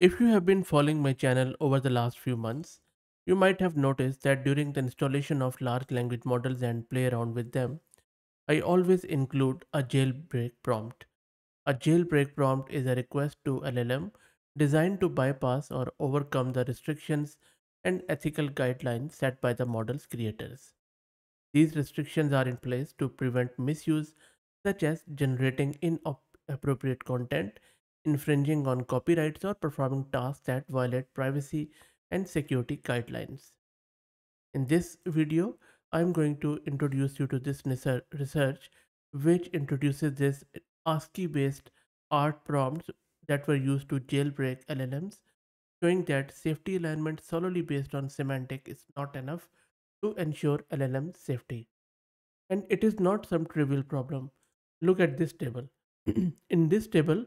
If you have been following my channel over the last few months, you might have noticed that during the installation of large language models and play around with them, I always include a jailbreak prompt. A jailbreak prompt is a request to LLM designed to bypass or overcome the restrictions and ethical guidelines set by the model's creators. These restrictions are in place to prevent misuse, such as generating inappropriate content, infringing on copyrights, or performing tasks that violate privacy and security guidelines. In this video, I'm going to introduce you to this research which introduces this ASCII based art prompts that were used to jailbreak LLMs, showing that safety alignment solely based on semantic is not enough to ensure LLM safety. And it is not some trivial problem. Look at this table. In this table,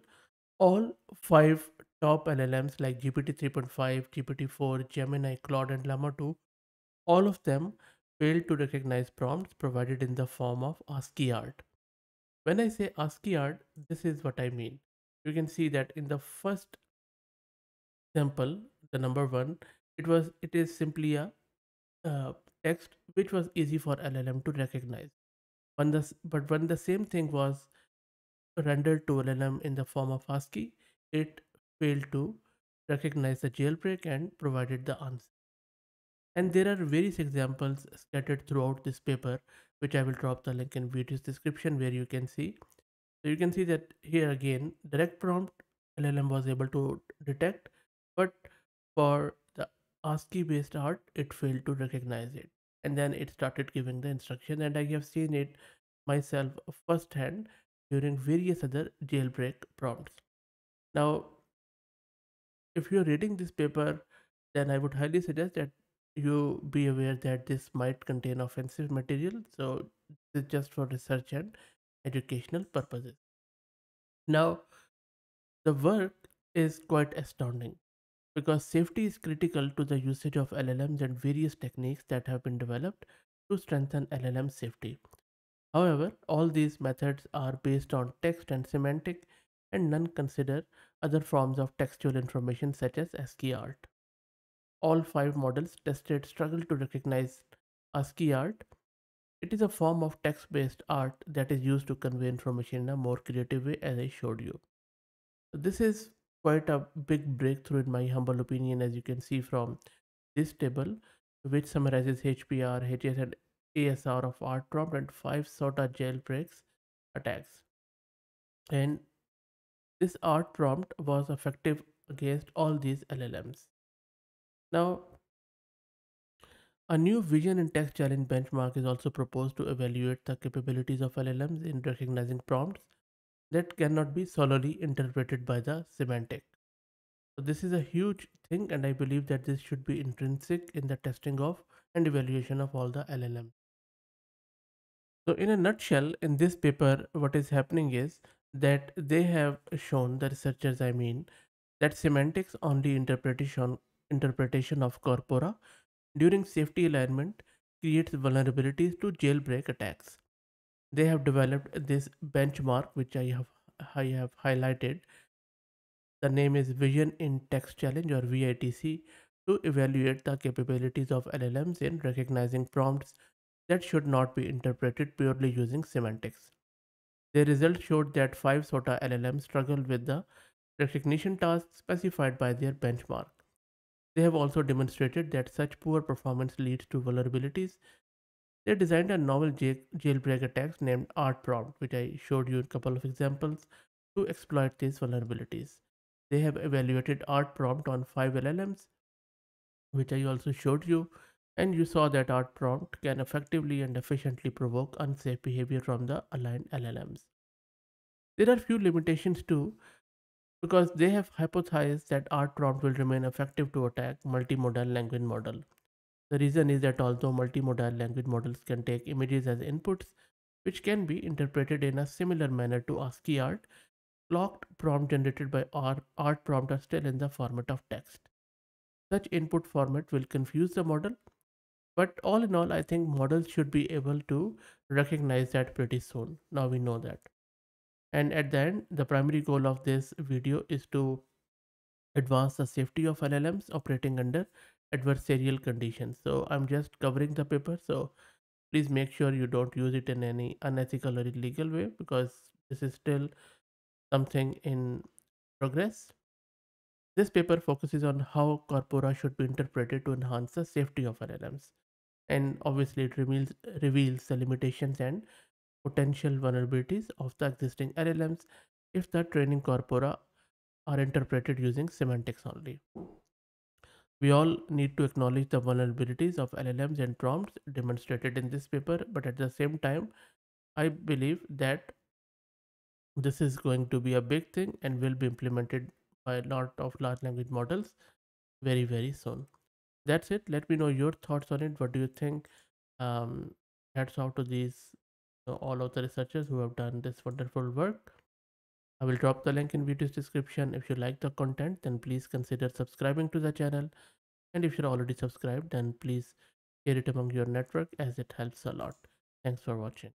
all five top LLMs like GPT 3.5, GPT 4, Gemini, Claude, and Llama 2, all of them failed to recognize prompts provided in the form of ASCII art. When I say ASCII art, this is what I mean. You can see that in the first sample, the number one, it was it is simply a uh, text which was easy for LLM to recognize. When the, but when the same thing was rendered to LLM in the form of ASCII, it failed to recognize the jailbreak and provided the answer. And there are various examples scattered throughout this paper, which I will drop the link in video's description where you can see. So you can see that here again, direct prompt LLM was able to detect, but for the ASCII based art, it failed to recognize it. And then it started giving the instruction, and I have seen it myself firsthand during various other jailbreak prompts. Now, if you're reading this paper, then I would highly suggest that you be aware that this might contain offensive material. So, this is just for research and educational purposes. Now, the work is quite astounding because safety is critical to the usage of LLMs and various techniques that have been developed to strengthen LLM safety. However, all these methods are based on text and semantic, and none consider other forms of textual information such as ASCII art. All five models tested struggle to recognize ASCII art. It is a form of text based art that is used to convey information in a more creative way, as I showed you. This is quite a big breakthrough, in my humble opinion, as you can see from this table, which summarizes HPR, HS, and ASR of art prompt and 5 SOTA jailbreaks attacks. And this art prompt was effective against all these LLMs. Now, a new vision and text challenge benchmark is also proposed to evaluate the capabilities of LLMs in recognizing prompts that cannot be solely interpreted by the semantic. So this is a huge thing and I believe that this should be intrinsic in the testing of and evaluation of all the LLMs. So in a nutshell, in this paper, what is happening is that they have shown, the researchers I mean, that semantics only interpretation interpretation of corpora during safety alignment creates vulnerabilities to jailbreak attacks. They have developed this benchmark which I have I have highlighted. The name is Vision in Text Challenge or VITC to evaluate the capabilities of LLMs in recognizing prompts that should not be interpreted purely using semantics. The results showed that 5 SOTA LLMs struggled with the recognition tasks specified by their benchmark. They have also demonstrated that such poor performance leads to vulnerabilities. They designed a novel jailbreak attack named Art Prompt, which I showed you a couple of examples, to exploit these vulnerabilities. They have evaluated Art Prompt on 5 LLMs, which I also showed you, and you saw that art prompt can effectively and efficiently provoke unsafe behavior from the aligned LLMs. There are few limitations too, because they have hypothesized that art prompt will remain effective to attack multimodal language model. The reason is that although multimodal language models can take images as inputs, which can be interpreted in a similar manner to ASCII art, locked prompt generated by art, art prompt are still in the format of text. Such input format will confuse the model but all in all, I think models should be able to recognize that pretty soon. Now we know that. And at the end, the primary goal of this video is to advance the safety of LLMs operating under adversarial conditions. So I'm just covering the paper. So please make sure you don't use it in any unethical or illegal way because this is still something in progress. This paper focuses on how corpora should be interpreted to enhance the safety of LLMs. And obviously, it reveals, reveals the limitations and potential vulnerabilities of the existing LLMs if the training corpora are interpreted using semantics only. We all need to acknowledge the vulnerabilities of LLMs and prompts demonstrated in this paper, but at the same time, I believe that this is going to be a big thing and will be implemented by a lot of large language models very, very soon. That's it. Let me know your thoughts on it. What do you think? Um, off to these uh, all of the researchers who have done this wonderful work. I will drop the link in video's description. If you like the content, then please consider subscribing to the channel. And if you're already subscribed, then please share it among your network as it helps a lot. Thanks for watching.